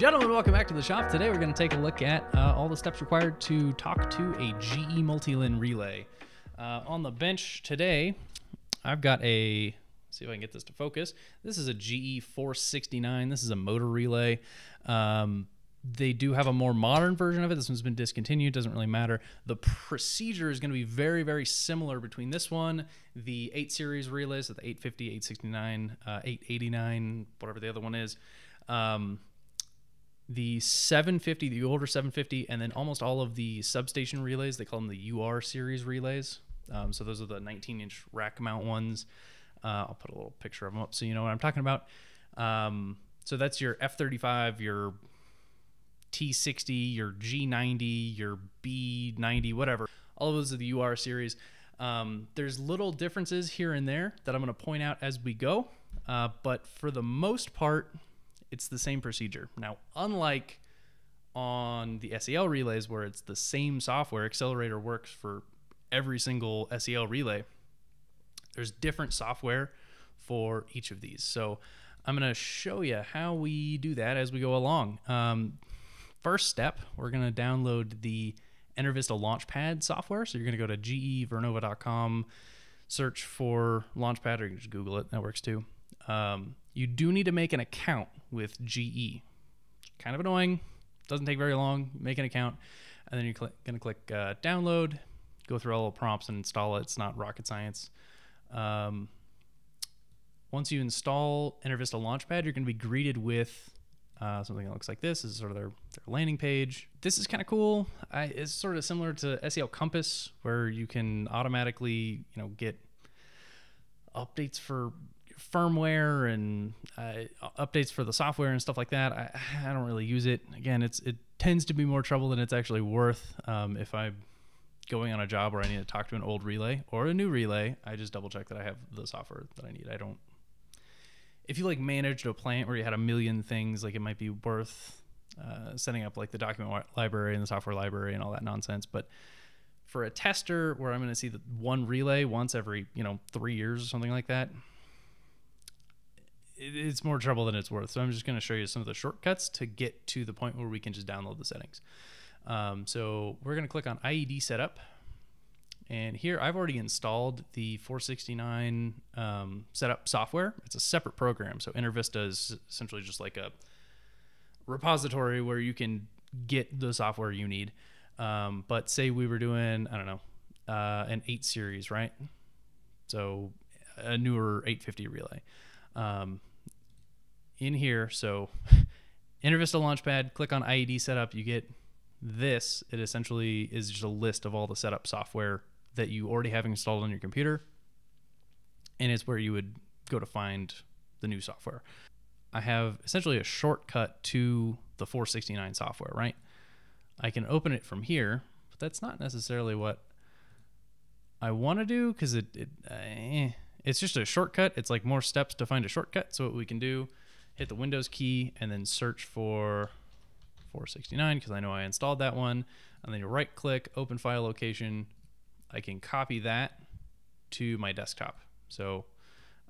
Gentlemen, welcome back to the shop. Today we're going to take a look at uh, all the steps required to talk to a GE Multilin relay. Uh, on the bench today, I've got a, see if I can get this to focus. This is a GE 469. This is a motor relay. Um, they do have a more modern version of it. This one's been discontinued. Doesn't really matter. The procedure is going to be very, very similar between this one, the 8 series relays, so the 850, 869, uh, 889, whatever the other one is. Um, the 750, the older 750, and then almost all of the substation relays. They call them the UR series relays. Um, so those are the 19 inch rack mount ones. Uh, I'll put a little picture of them up so you know what I'm talking about. Um, so that's your F35, your T60, your G90, your B90, whatever. All of those are the UR series. Um, there's little differences here and there that I'm going to point out as we go. Uh, but for the most part, it's the same procedure. Now, unlike on the SEL relays where it's the same software, AcSELerator works for every single SEL relay, there's different software for each of these. So I'm going to show you how we do that as we go along. Um, first step, we're going to download the EnerVista Launchpad software. So you're going to go to gevernova.com, search for Launchpad, or you can just Google it. That works too. Um, you do need to make an account with GE. Kind of annoying. Doesn't take very long. Make an account, and then you're going to click uh, download. Go through all the prompts and install it. It's not rocket science. Um, once you install EnerVista Launchpad, you're going to be greeted with uh, something that looks like this. This is sort of their, their landing page. This is kind of cool. I, it's sort of similar to SEL Compass, where you can automatically, you know, get updates for firmware and uh, updates for the software and stuff like that. I, I don't really use it. Again, it's it tends to be more trouble than it's actually worth. Um, if I'm going on a job where I need to talk to an old relay or a new relay, I just double check that I have the software that I need. I don't. If you like managed a plant where you had a million things, like it might be worth uh, setting up like the document library and the software library and all that nonsense. But for a tester where I'm going to see the one relay once every you know three years or something like that, it's more trouble than it's worth. So I'm just going to show you some of the shortcuts to get to the point where we can just download the settings. Um, so we're going to click on IED setup. And here I've already installed the 469 um, setup software. It's a separate program. So EnerVista is essentially just like a repository where you can get the software you need. Um, but say we were doing, I don't know, uh, an 8 series, right? So a newer 850 relay. Um, in here, so EnerVista Launchpad, click on IED setup, you get this. It essentially is just a list of all the setup software that you already have installed on your computer. And it's where you would go to find the new software. I have essentially a shortcut to the 469 software, right? I can open it from here, but that's not necessarily what I want to do because it, it eh, it's just a shortcut. It's like more steps to find a shortcut. So what we can do, hit the Windows key and then search for 469 because I know I installed that one. And then you right click, open file location. I can copy that to my desktop. So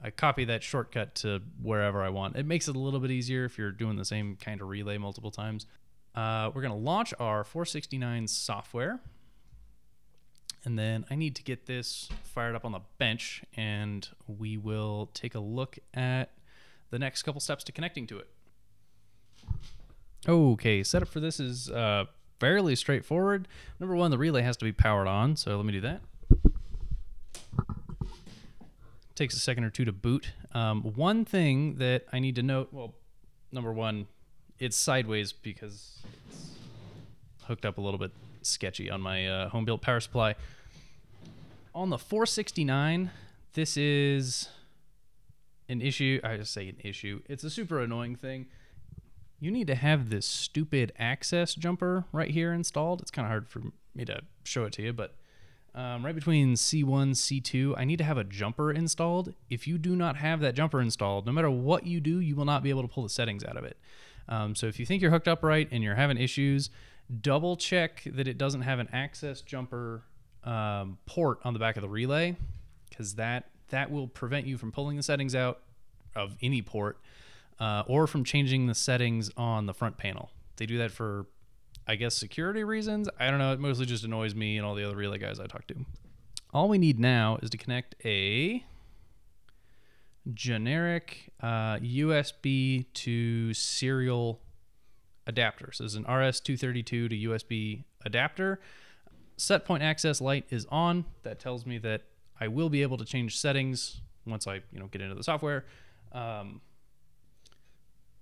I copy that shortcut to wherever I want. It makes it a little bit easier if you're doing the same kind of relay multiple times. Uh, we're going to launch our 469 software. And then I need to get this fired up on the bench and we will take a look at the next couple steps to connecting to it. Okay, setup for this is uh, fairly straightforward. Number one, the relay has to be powered on, so let me do that. Takes a second or two to boot. Um, one thing that I need to note, well, number one, it's sideways because it's hooked up a little bit sketchy on my uh, home built power supply. On the 469, this is an issue. I just say an issue. It's a super annoying thing. You need to have this stupid access jumper right here installed. It's kind of hard for me to show it to you, but um, right between C1, C2, I need to have a jumper installed. If you do not have that jumper installed, no matter what you do, you will not be able to pull the settings out of it. Um, so if you think you're hooked up right and you're having issues, double check that it doesn't have an access jumper um, port on the back of the relay because that that will prevent you from pulling the settings out of any port uh, or from changing the settings on the front panel. They do that for, I guess, security reasons. I don't know. It mostly just annoys me and all the other relay guys I talk to. All we need now is to connect a generic uh, USB to serial adapter. So this is an RS-232 to USB adapter. Set point access light is on. That tells me that I will be able to change settings once I you know get into the software. Um,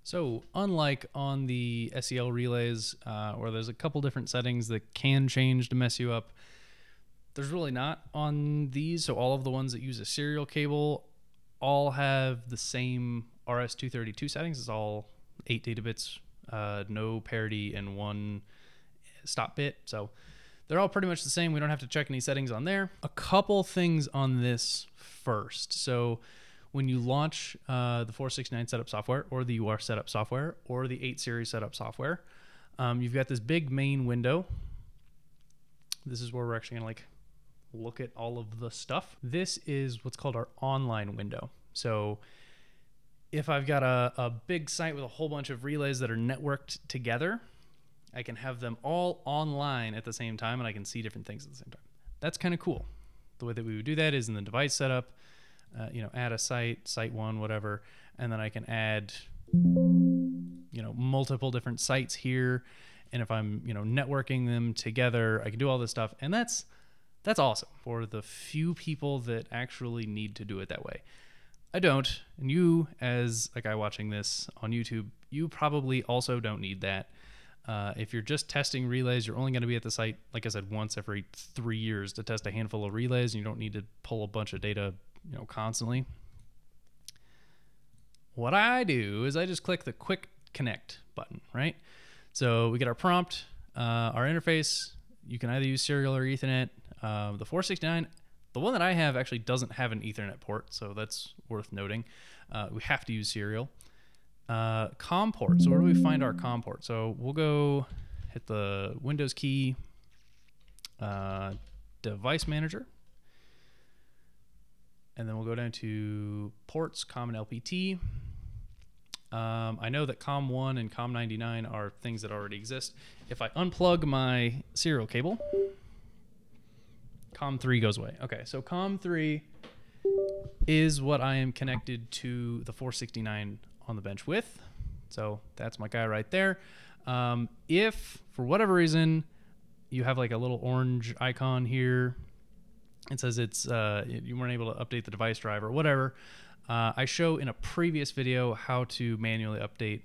so unlike on the SEL relays, uh, where there's a couple different settings that can change to mess you up, there's really not on these. So all of the ones that use a serial cable all have the same RS-232 settings. It's all eight data bits, uh, no parity, and one stop bit. So they're all pretty much the same. We don't have to check any settings on there. A couple things on this first. So when you launch uh, the 469 setup software or the UR setup software or the 8 series setup software, um, you've got this big main window. This is where we're actually to like look at all of the stuff. This is what's called our online window. So if I've got a, a big site with a whole bunch of relays that are networked together, I can have them all online at the same time and I can see different things at the same time. That's kind of cool. The way that we would do that is in the device setup, uh, you know, add a site, site one, whatever, and then I can add, you know, multiple different sites here. And if I'm, you know, networking them together, I can do all this stuff. And that's, that's awesome for the few people that actually need to do it that way. I don't. And you, as a guy watching this on YouTube, you probably also don't need that. Uh, if you're just testing relays, you're only going to be at the site, like I said, once every three years to test a handful of relays, and you don't need to pull a bunch of data, you know, constantly. What I do is I just click the Quick Connect button, right? So we get our prompt, uh, our interface. You can either use serial or Ethernet. Uh, the 469, the one that I have actually doesn't have an Ethernet port, so that's worth noting. Uh, we have to use serial. Uh, COM port. So where do we find our COM port? So we'll go hit the Windows key, uh, device manager, and then we'll go down to ports, COM and LPT. Um, I know that COM1 and COM99 are things that already exist. If I unplug my serial cable, COM3 goes away. Okay, so COM3 is what I am connected to the 469 on the bench with. So that's my guy right there. Um, if for whatever reason you have like a little orange icon here, it says it's uh, you weren't able to update the device driver, whatever. Uh, I show in a previous video how to manually update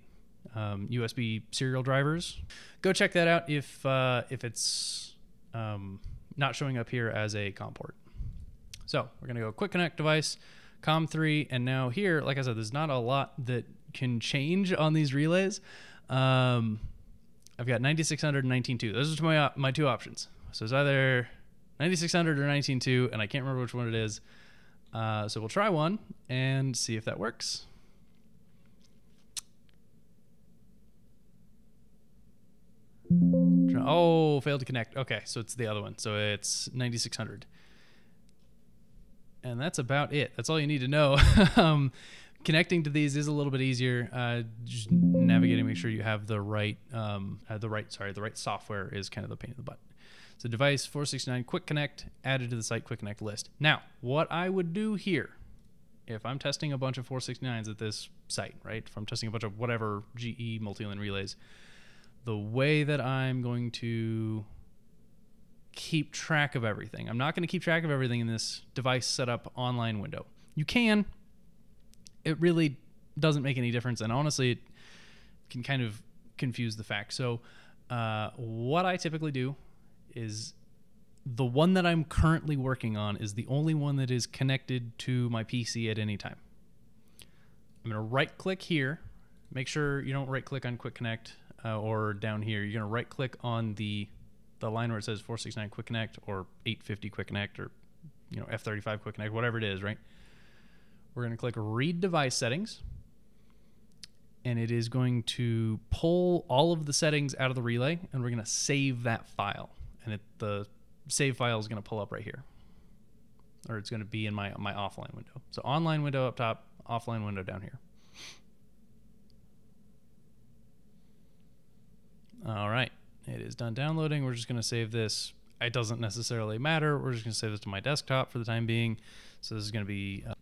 um, USB serial drivers. Go check that out if uh, if it's um, not showing up here as a COM port. So we're gonna go quick connect device. COM3, and now here, like I said, there's not a lot that can change on these relays. Um, I've got 9600 and 19.2. Those are my, my two options. So it's either 9600 or 19.2, and I can't remember which one it is. Uh, so we'll try one and see if that works. Oh, failed to connect. Okay, so it's the other one. So it's 9600 and that's about it. That's all you need to know. um, connecting to these is a little bit easier. Uh, just navigating, make sure you have the right, um, uh, the right, sorry, the right software is kind of the pain in the butt. So device 469 Quick Connect added to the site Quick Connect list. Now, what I would do here, if I'm testing a bunch of 469s at this site, right? If I'm testing a bunch of whatever GE Multilin relays, the way that I'm going to keep track of everything. I'm not going to keep track of everything in this device setup online window. You can. It really doesn't make any difference, and honestly, it can kind of confuse the fact. So, uh, what I typically do is the one that I'm currently working on is the only one that is connected to my PC at any time. I'm going to right click here. Make sure you don't right click on Quick Connect uh, or down here. You're going to right click on the the line where it says 469 Quick Connect or 850 Quick Connect or you know F35 Quick Connect, whatever it is, right? We're going to click Read Device Settings, and it is going to pull all of the settings out of the relay, and we're going to save that file, and it, the save file is going to pull up right here, or it's going to be in my my offline window. So online window up top, offline window down here. All right, it is done downloading. We're just going to save this. It doesn't necessarily matter. We're just going to save this to my desktop for the time being. So this is going to be. Uh...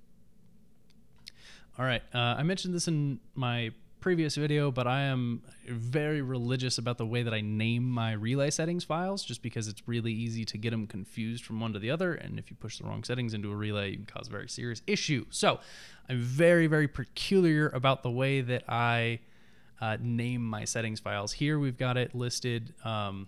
All right, uh, I mentioned this in my previous video, but I am very religious about the way that I name my relay settings files just because it's really easy to get them confused from one to the other. And if you push the wrong settings into a relay, you can cause a very serious issue. So I'm very, very peculiar about the way that I uh, name my settings files. Here we've got it listed. Um,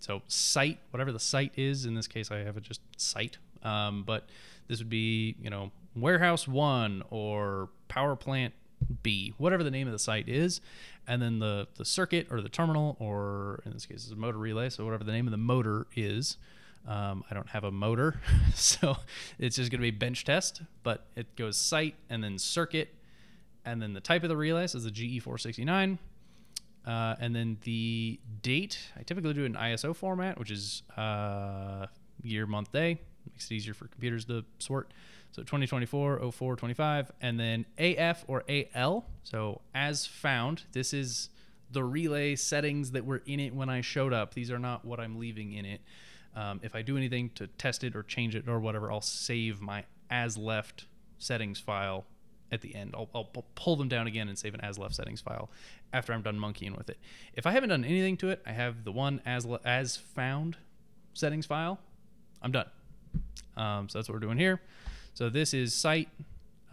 so site, whatever the site is, in this case, I have it just site. Um, but this would be, you know, warehouse one or power plant B, whatever the name of the site is, and then the the circuit or the terminal, or in this case, it's a motor relay. So whatever the name of the motor is. Um, I don't have a motor, so it's just going to be bench test, but it goes site and then circuit, and then the type of the relay is a GE469. Uh, and then the date, I typically do it in ISO format, which is uh, year, month, day. Makes it easier for computers to sort. So 2024, 04, 25, and then AF or AL. So as found, this is the relay settings that were in it when I showed up. These are not what I'm leaving in it. Um, if I do anything to test it or change it or whatever, I'll save my as left settings file at the end. I'll, I'll, pull them down again and save an as left settings file after I'm done monkeying with it. If I haven't done anything to it, I have the one as as found settings file. I'm done. Um, so that's what we're doing here. So this is site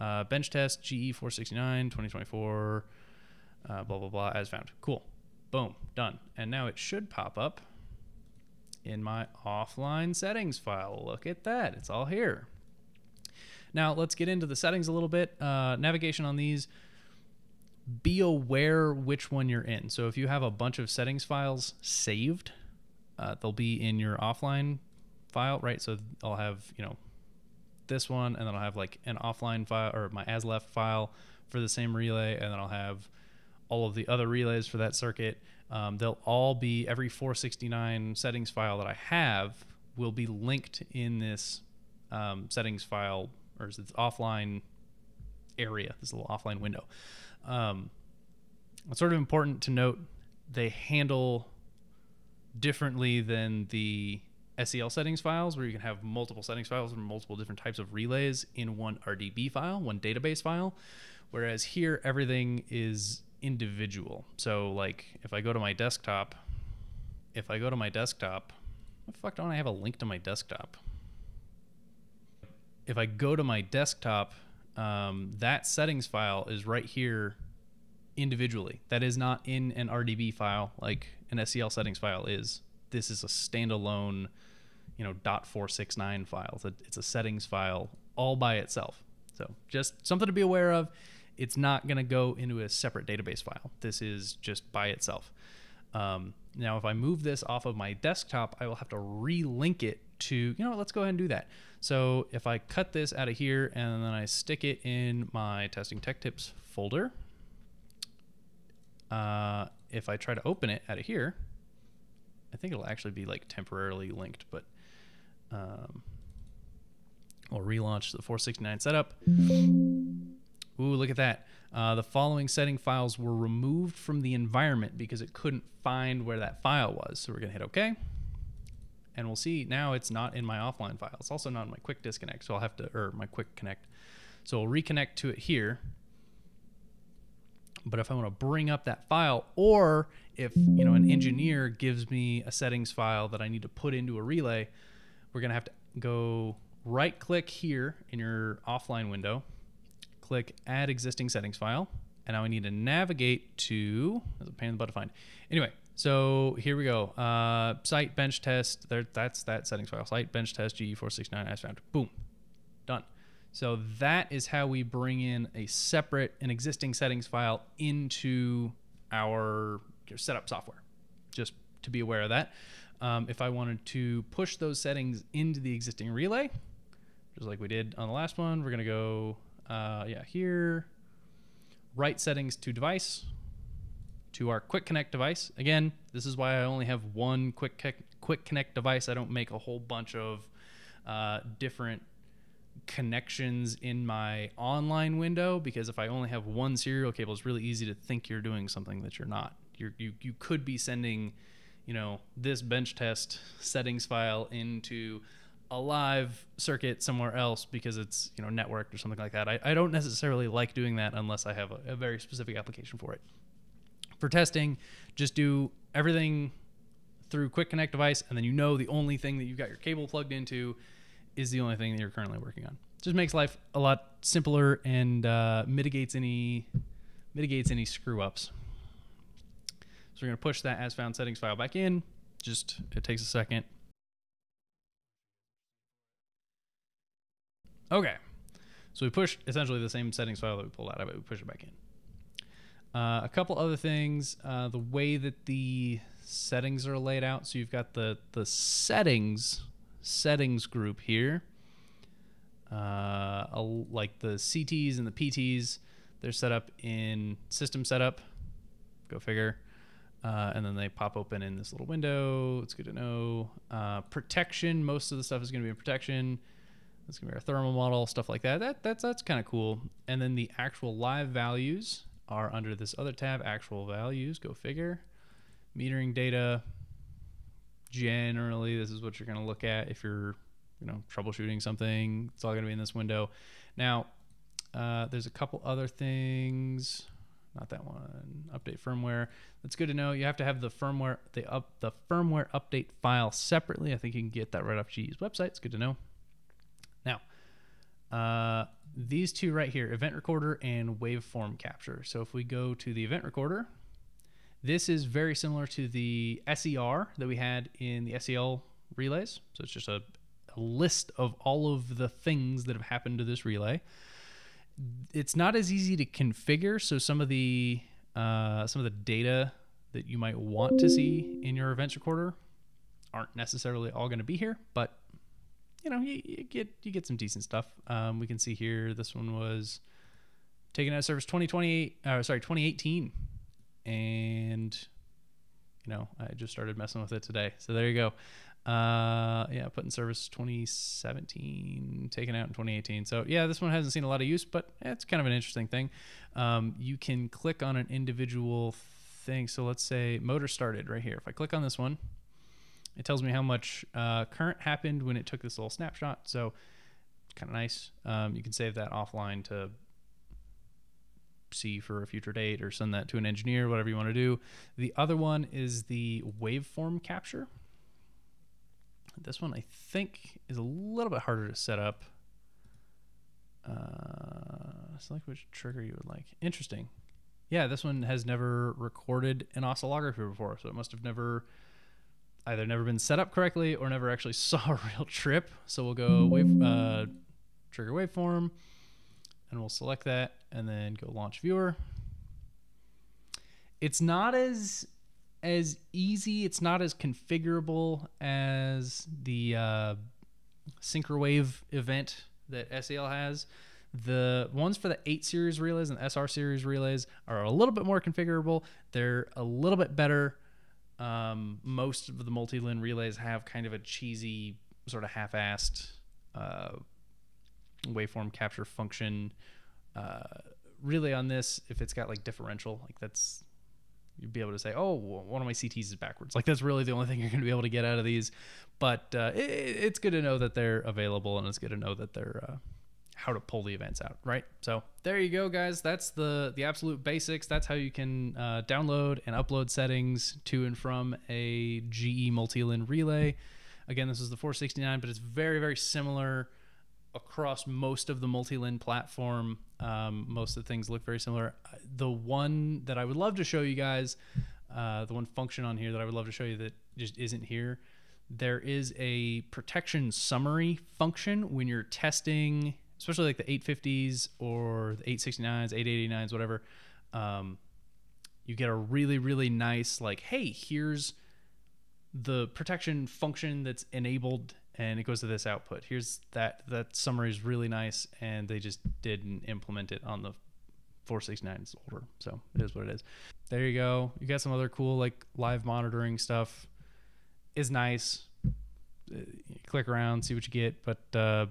uh, bench test GE 469 2024 uh, blah blah blah as found. Cool. Boom, done. And now it should pop up in my offline settings file. Look at that. It's all here. Now let's get into the settings a little bit. Uh, navigation on these. Be aware which one you're in. So if you have a bunch of settings files saved, uh, they'll be in your offline file, right? So I'll have, you know, this one, and then I'll have like an offline file or my as left file for the same relay, and then I'll have all of the other relays for that circuit. Um, they'll all be every 469 settings file that I have will be linked in this um, settings file or this offline area, this little offline window. Um, it's sort of important to note they handle differently than the SEL settings files where you can have multiple settings files from multiple different types of relays in one RDB file, one database file. Whereas here, everything is individual. So, like, if I go to my desktop, if I go to my desktop, the fuck don't I have a link to my desktop? If I go to my desktop, um, that settings file is right here individually. That is not in an RDB file like an SEL settings file is this is a standalone, you know, .469 file. It's a, it's a settings file all by itself. So just something to be aware of. It's not going to go into a separate database file. This is just by itself. Um, now, if I move this off of my desktop, I will have to relink it to, you know, let's go ahead and do that. So if I cut this out of here and then I stick it in my testing tech tips folder, uh, if I try to open it out of here, I think it'll actually be like temporarily linked, but um, we'll relaunch the 469 setup. Ooh, look at that. Uh, the following setting files were removed from the environment because it couldn't find where that file was. So we're going to hit OK. And we'll see now it's not in my offline file. It's also not in my quick disconnect. So I'll have to, or my quick connect. So we'll reconnect to it here. But if I want to bring up that file, or if you know an engineer gives me a settings file that I need to put into a relay, we're gonna have to go right click here in your offline window, click add existing settings file, and now we need to navigate to there's a pain in the butt to find. Anyway, so here we go. Uh, site bench test. There, that's that settings file. Site bench test GE469 as found. Boom, done. So that is how we bring in a separate, an existing settings file into our setup software. Just to be aware of that. Um, if I wanted to push those settings into the existing relay, just like we did on the last one, we're gonna go, uh, yeah, here, write settings to device, to our quick connect device. Again, this is why I only have one quick quick connect device. I don't make a whole bunch of uh, different connections in my online window because if I only have one serial cable, it's really easy to think you're doing something that you're not. you're, you you could be sending, you know, this bench test settings file into a live circuit somewhere else because it's you know networked or something like that. I, I don't necessarily like doing that unless I have a, a very specific application for it. For testing, just do everything through quick connect device and then you know the only thing that you've got your cable plugged into is the only thing that you're currently working on. Just makes life a lot simpler and uh, mitigates any mitigates any screw ups so we're to push that as found settings file back in. Just it takes a second. Okay. So we push essentially the same settings file that we pulled out of it. We push it back in uh, a couple other things uh, the way that the settings are laid out. So you've got the the settings settings group here. Uh, like the CTs and the PTs, they're set up in system setup. Go figure. Uh, and then they pop open in this little window. It's good to know. Uh, protection. Most of the stuff is going to be in protection. It's going to be our thermal model, stuff like that. That that's that's kind of cool. And then the actual live values are under this other tab. Actual values. Go figure. Metering data generally this is what you're going to look at if you're you know troubleshooting something. It's all going to be in this window. Now uh, there's a couple other things. Not that one. Update firmware. That's good to know. You have to have the firmware the up the firmware update file separately. I think you can get that right off GE's website. It's good to know. Now uh, these two right here event recorder and waveform capture so if we go to the event recorder this is very similar to the SER that we had in the SEL relays. So it's just a, a list of all of the things that have happened to this relay. It's not as easy to configure, so some of the uh, some of the data that you might want to see in your events recorder aren't necessarily all going to be here, but you know you, you, get you get some decent stuff. Um, we can see here this one was taken out of service 2020, uh, sorry 2018 and you know I just started messing with it today. So there you go. Uh, yeah, put in service 2017, taken out in 2018. So yeah, this one hasn't seen a lot of use, but it's kind of an interesting thing. Um, you can click on an individual thing. So let's say motor started right here. If I click on this one, it tells me how much uh, current happened when it took this little snapshot. So kind of nice. Um, you can save that offline to see for a future date or send that to an engineer, whatever you want to do. The other one is the waveform capture. This one I think is a little bit harder to set up. Uh, select which trigger you would like. Interesting. Yeah, this one has never recorded an oscillography before, so it must have never either never been set up correctly or never actually saw a real trip. So we'll go wave uh, trigger waveform and we'll select that and then go launch viewer. It's not as as easy, it's not as configurable as the uh, SynchroWAVe event that SEL has. The ones for the 8 series relays and SR series relays are a little bit more configurable. They're a little bit better. Um, most of the Multilin relays have kind of a cheesy, sort of half-assed uh, waveform capture function. Uh, really, on this, if it's got like differential, like that's you'd be able to say, oh, one of my CTs is backwards. Like that's really the only thing you're going to be able to get out of these. But uh, it, it's good to know that they're available, and it's good to know that they're uh, how to pull the events out, right? So there you go, guys. That's the the absolute basics. That's how you can uh, download and upload settings to and from a GE Multilin relay. Again, this is the 469, but it's very very similar across most of the Multilin platform. Um, most of the things look very similar. The one that I would love to show you guys, uh, the one function on here that I would love to show you that just isn't here, there is a protection summary function when you're testing, especially like the 850s or the 869s, 889s, whatever. Um, you get a really, really nice, like, hey, here's the protection function that's enabled and it goes to this output. Here's that that summary is really nice, and they just didn't implement it on the 469's older, so it is what it is. There you go. You got some other cool like live monitoring stuff. Is nice. Uh, click around, see what you get, but uh,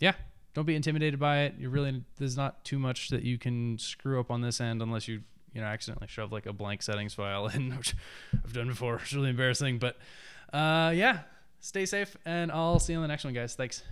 yeah, don't be intimidated by it. You're really there's not too much that you can screw up on this end unless you you know, accidentally shove like a blank settings file in, which I've done before. It's really embarrassing. But uh, yeah, stay safe, and I'll see you on the next one, guys. Thanks.